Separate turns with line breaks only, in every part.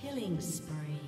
Killing spree.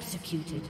Executed.